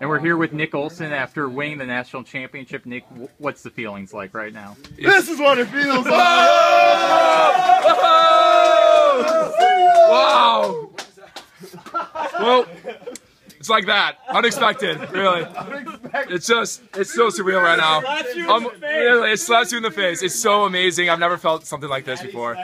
And we're here with Nicholson after winning the national championship. Nick, what's the feelings like right now? This is what it feels like. Wow. Well, it's like that. Unexpected, really. It's just, it's so surreal right now. Um, really, it slaps you in the face. It's so amazing. I've never felt something like this before.